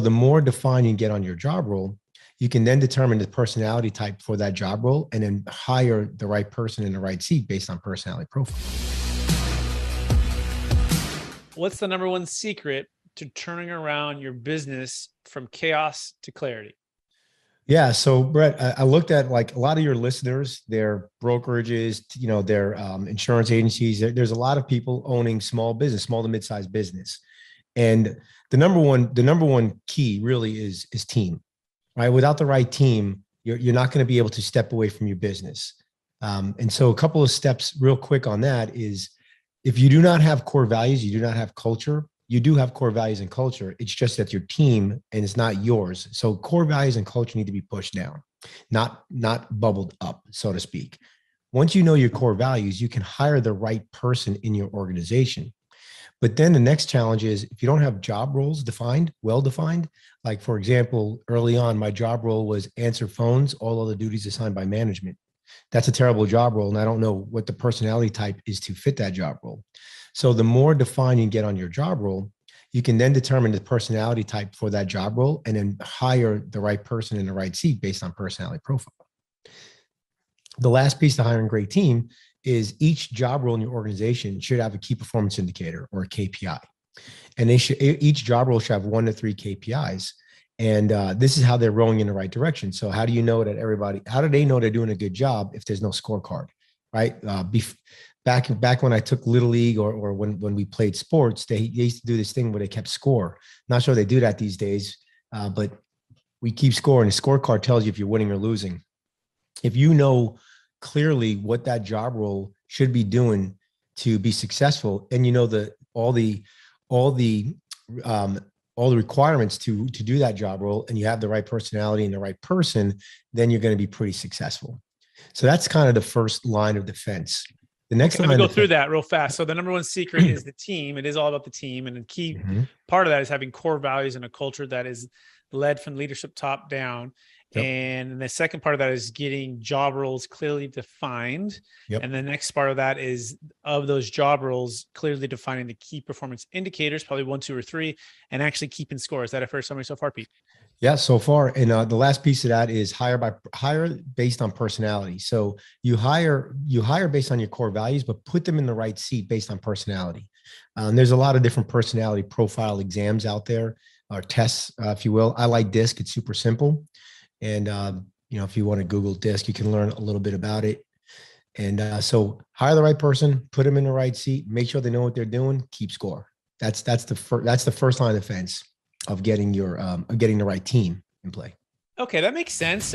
The more defined you get on your job role, you can then determine the personality type for that job role and then hire the right person in the right seat based on personality profile. What's the number one secret to turning around your business from chaos to clarity? Yeah. So Brett, I, looked at like a lot of your listeners, their brokerages, you know, their um, insurance agencies. There's a lot of people owning small business, small to mid-sized business. And the number one, the number one key really is is team, right? Without the right team, you're you're not going to be able to step away from your business. Um, and so a couple of steps real quick on that is if you do not have core values, you do not have culture, you do have core values and culture. It's just that your team and it's not yours. So core values and culture need to be pushed down, not not bubbled up, so to speak. Once you know your core values, you can hire the right person in your organization. But then the next challenge is if you don't have job roles defined, well defined, like for example, early on, my job role was answer phones, all other duties assigned by management. That's a terrible job role. And I don't know what the personality type is to fit that job role. So the more defined you get on your job role, you can then determine the personality type for that job role and then hire the right person in the right seat based on personality profile. The last piece to hiring a great team is each job role in your organization should have a key performance indicator or a KPI. And they should each job role should have one to three KPIs. And uh, this is how they're rowing in the right direction. So how do you know that everybody? How do they know they're doing a good job if there's no scorecard, right? Uh, bef- back back when I took little league or or when when we played sports, they, they used to do this thing where they kept score. Not sure they do that these days, uh, but we keep scoring. The scorecard tells you if you're winning or losing. If you know clearly what that job role should be doing to be successful, and you know the all the all the um, all the requirements to to do that job role, and you have the right personality and the right person, then you're going to be pretty successful. So that's kind of the first line of defense. The next okay, let me go through that real fast. So the number one secret is the team. It is all about the team, and the key mm-hmm. part of that is having core values and a culture that is led from leadership top down. Yep. And the second part of that is getting job roles clearly defined. Yep. And the next part of that is of those job roles clearly defining the key performance indicators, probably one, two, or three, and actually keeping score. Is that a fair summary so far, Pete? Yeah, so far, and uh, the last piece of that is hire by hire based on personality. So you hire you hire based on your core values, but put them in the right seat based on personality. Um, there's a lot of different personality profile exams out there or tests, uh, if you will. I like DISC; it's super simple, and um, you know if you want to Google DISC, you can learn a little bit about it. And uh, so hire the right person, put them in the right seat, make sure they know what they're doing, keep score. That's that's the first that's the first line of defense of getting your um, of getting the right team in play. Okay, that makes sense.